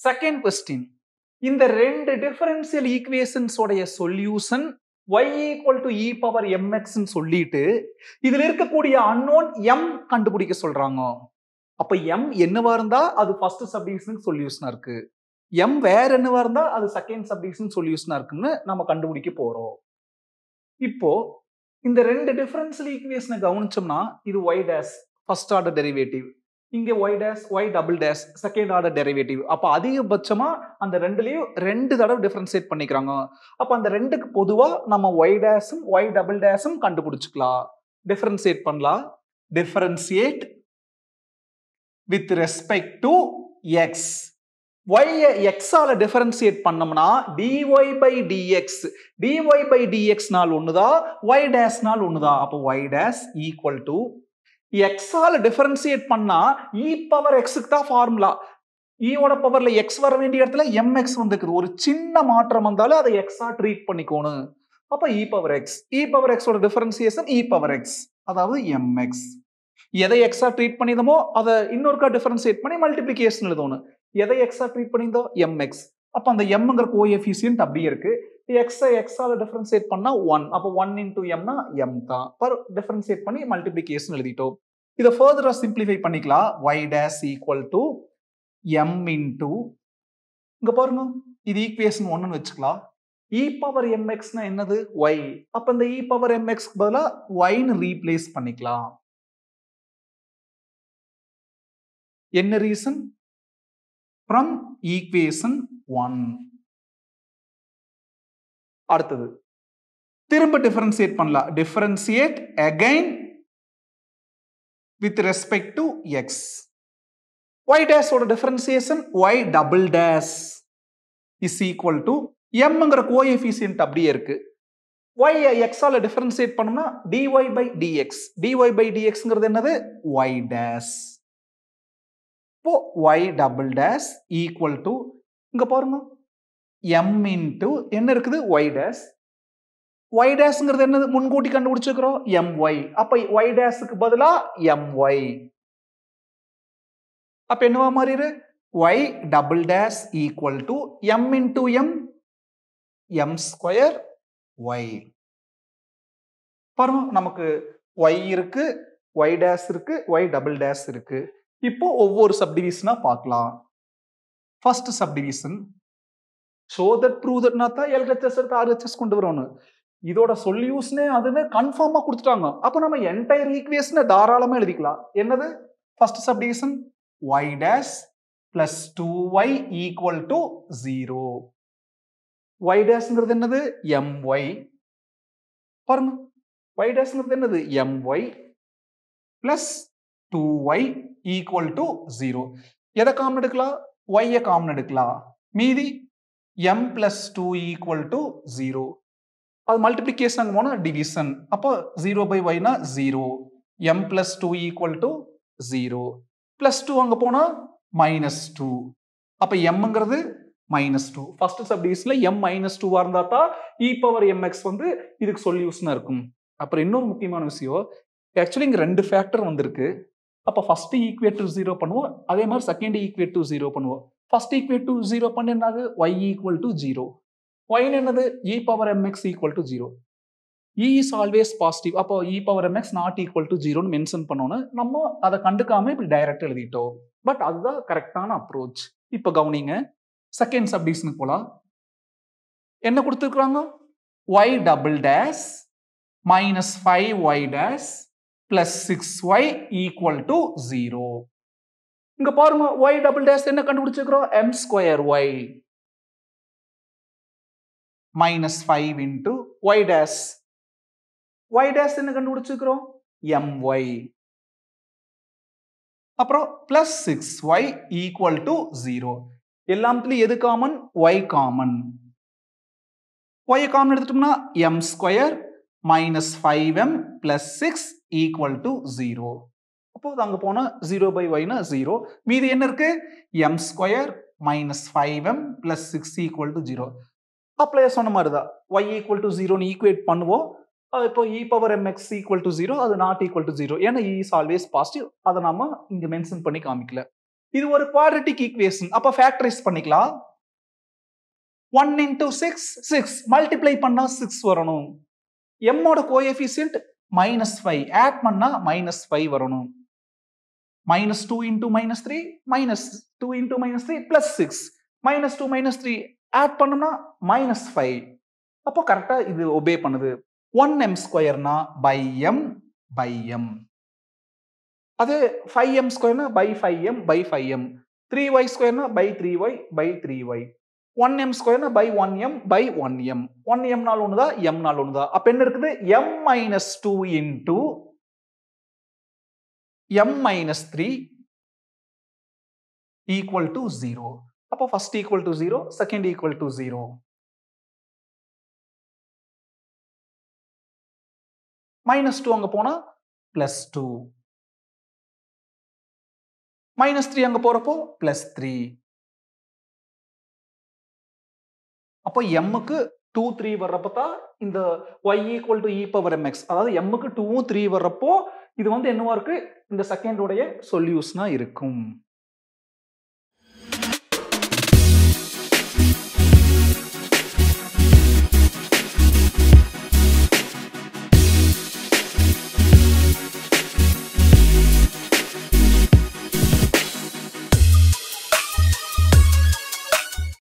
Second question இந்த ரெண்டு differential ஈக்குவேஷன்ஸோடைய solution y equal to e power எம்எக்ஸ்ன்னு சொல்லிட்டு இதில் இருக்கக்கூடிய அன்னோன் எம் கண்டுபிடிக்க சொல்றாங்க. அப்ப எம் என்னவா இருந்தா அது ஃபர்ஸ்ட் சப்டிவிஷனுக்கு சொல்யூஷனா இருக்கு. எம் வேற என்னவா இருந்தா அது செகண்ட் சப்டிவிஷன் சொல்யூஷனா இருக்குன்னு நம்ம கண்டுபிடிக்க போறோம். இப்போ இந்த ரெண்டு டிஃபரன்ஷியல் ஈக்குவேஷனை கவனிச்சோம்னா இது y dash first order derivative இங்கே y dash y double dash second order derivative அப்போ அதிகபட்சமாக அந்த ரெண்டுலேயும் ரெண்டு தடவை டிஃப்ரென்சியேட் பண்ணிக்கிறாங்க. அப்போ அந்த ரெண்டுக்கு பொதுவாக நம்ம ஒய் டேஸும் ஒய் டபுள் டேஸும் கண்டுபிடிச்சிக்கலாம். டிஃப்ரென்சியேட் பண்ணலாம். Differentiate with respect to x y எக்ஸால் differentiate பண்ணோம்னா dy by dx dy by டிஎக்ஸ்னால் ஒன்று தான் ஒய் டேஷ்னால் ஒன்று தான் அப்போ ஒய் டேஸ் ஈக்குவல் டு எக்ஸால டிஃபரன்சியேட் பண்ணா இ பவர் எக்ஸுக்கு தான் ஃபார்முலா ஈயோட பவர்ல எக்ஸ் வர வேண்டிய இடத்துல எம்எக்ஸ் வந்துருக்குது ஒரு சின்ன மாற்றம் வந்தாலும் அதை எக்ஸா ட்ரீட் பண்ணிக்கணும். அப்ப e power x e power எக்ஸோட டிஃபரன்சியேஷன் இ பவர் எக்ஸ் அதாவது எம்எக்ஸ் எதை எக்ஸா ட்ரீட் பண்ணிதமோ அதை இன்னொருக்கா டிஃபரன்சியேட் பண்ணி மல்டிபிளிகேஷன் எழுதணும். எதை எக்ஸா ட்ரீட் பண்ணியிருந்தோ? எம்எக்ஸ் அப்ப அந்த எம்ங்கிற கோஎஃபிசியன்ட் அப்படியே இருக்கு. எக்ஸை எக்ஸால் டிஃபரன்சியேட் பண்ணால் ஒன் அப்போ ஒன் இன்டூ எம்னா எம் தான். பர் டிஃபரன்சியேட் பண்ணி மல்டிபிளிகேஷன் எழுதிட்டோம். இதை ஃபர்தராக சிம்பிளிஃபை பண்ணிக்கலாம். Y dash equal to m into இங்கே பாருங்க. இது ஈக்குவேஷன் ஒன்றுன்னு வச்சுக்கலாம். இ பவர் எம்எக்ஸ்னா என்னது? ஒய் அப்போ இந்த e இ பவர் எம்எக்ஸ்க்கு பதிலாக ஒய்னு ரீப்ளேஸ் பண்ணிக்கலாம். என்ன ரீசன் ஃப்ரம் ஈக்குவேஷன் ஒன் அடுத்தது. திரும்ப டிஃபரன்சியேட் பண்ணலாம். Differentiate again with respect to x y டேஸோட differentiation y double dash is equal to எம்ங்கிற coefficient அப்படியே இருக்கு. ஒய் எக்ஸால டிஃபரன்சியேட் பண்ணோம்னா dy by dx dy by டிஎக்ஸ்ங்கிறது என்னது? ஒய் டேஸ் இப்போ y double dash equal to இங்க பாருங்க. எம் இன்டு என்ன இருக்குது? ஒய் டேஸ் ஒய் டேஸ்ங்கிறது என்னது? முன்கூட்டி கண்டுபிடிச்சிருக்கிறோம். எம் ஒய் அப்ப ஒய் டேஸுக்கு பதிலா எம் ஒய் அப்ப என்னவா மாறிடு y double dash equal to m into m m square y பாருங்க நமக்கு ஒய் இருக்கு ஒய் டேஸ் இருக்கு ஒய் டபுள் டேஸ் இருக்கு. இப்போ ஒவ்வொரு சப்டிவிஷனா பார்க்கலாம். First subdivision show that prove தட்னா தான் எல்ஹெச்எஸ் எடுத்து ஆர்ஹெச்எஸ் கொண்டு வரணும் இதோட சொல்யூஷனே அதுன்னு கன்ஃபார்மாக கொடுத்துட்டாங்க அப்போ நம்ம என்டையர் ஈக்குவேஷனை தாராளமாக எழுதிக்கலாம். என்னது? First subdivision y dash plus two y equal to zero y டேஷ்ங்கிறது என்னது? எம் ஒய் பாருங்க. ஒய் டேஷ்ங்கிறது என்னது? M y plus two y equal to zero எதை காமன் எடுக்கலாம்? ஒய்யை காமன் எடுக்கலாம். மீதி m plus two equal to zero அது மல்டிப்ளிகேஷன் அங்கே போனால் டிவிஷன் அப்போ zero by ஒய்னா zero m plus two equal to zero plus two அங்கே போனால் மைனஸ் டூ அப்போ எம்ங்கிறது மைனஸ் டூ ஃபர்ஸ்ட் சப்டிவிஷன்ல எம் மைனஸ் டூவாக இருந்தால் தான் இ பவர் எம்எக்ஸ் வந்து இதுக்கு சொல்யூஷனாக இருக்கும். அப்புறம் இன்னொரு முக்கியமான விஷயம் ஆக்சுவலி இங்கே ரெண்டு ஃபேக்டர் வந்திருக்கு. அப்போ ஃபஸ்ட்டு ஈக்குவேட் டு ஜீரோ பண்ணுவோம் அதே மாதிரி செகண்ட் ஈக்குவேட் டு ஜீரோ பண்ணுவோம். ஃபர்ஸ்ட் ஈக்குவேட் டு ஜீரோ பண்ண என்னாகு? ஒய் ஈக்குவல் டு ஜீரோ ஒயின் என்னது? E power mx equal to zero e is always positive அப்போ e power mx not equal to ஜீரோன்னு மென்ஷன் பண்ணோன்னு நம்ம அதை கண்டுக்காம இப்படி டைரக்ட் எழுதிட்டோம். பட் அதுதான் கரெக்டான அப்ரோச் இப்போ கவனிங்க. செகண்ட் சப்டிஷனுக்கு போலாம். என்ன கொடுத்துருக்குறாங்க? Y double dash minus five y dash plus six y equal to zero இங்க பாருங்க ஒய் டபுள் டேஸ் என்ன கண்டுபிடிச்சிருக்கிறோம்? M square y minus five into y dash y dash என்ன கண்டுபிடிச்சிருக்கிறோம்? எம் ஒய் அப்புறம் plus six y equal to zero எல்லாத்துலயும் எது common y common y common எடுத்துட்டோம்னா m square minus five m plus six equal to zero அப்போ அங்கே போனால் zero by ஒய்னா ஜீரோ மீதி என்ன இருக்கு? M square minus five m plus six equal to zero அப்படியே சொன்ன மாதிரி தான் ஒய் ஈக்குவல் டு ஜீரோன்னு ஈக்குவேட் பண்ணுவோம். அது இப்போ e power m x equal to zero அது நாட் ஈக்குவல் டு ஜீரோ ஏன்னா இ இஸ் ஆல்வேஸ் பாசிட்டிவ் அதை நம்ம இங்கே மென்ஷன் பண்ணி காமிக்கல. இது ஒரு குவாட்ரட்டிக் ஈக்குவேஷன் அப்போ ஃபேக்டரைஸ் பண்ணிக்கலாம். One into six six multiply பண்ணால் சிக்ஸ் வரணும். எம்மோட கோஎஃபிஷியன்ட் மைனஸ் ஃபைவ் ஆட் பண்ணால் மைனஸ் ஃபைவ் வரணும். minus 2 into minus 3, minus 2 into minus 3 plus 6. minus 2 minus 3 add பண்ணம்னா minus 5. அப்போ கரெக்டா இது obey பண்ணுது. 1m squareனா by m by m. அது 5m squareனா by 5m by 5m. 3y squareனா by 3y by 3y. 1m squareனா by 1m by 1m. 1m நாள் ஒன்றுதா m நாள் ஒன்றுதா. அப்ப என்ன இருக்குது m minus 2 into 1 m minus 3 equal to 0. அப்போ first equal to 0, second equal to 0. minus 2 அங்க போனா plus 2. minus 3 அங்க போறப்போ plus 3. அப்போ m க்கு டூ த்ரீ வர்றப்போ தான் இந்த y equal to e power m x அதாவது எம்முக்கு டூவும் த்ரீ வர்றப்போ இது வந்து என்னவா இருக்கு? இந்த செகண்டோடைய சொல்யூஷனா இருக்கும்.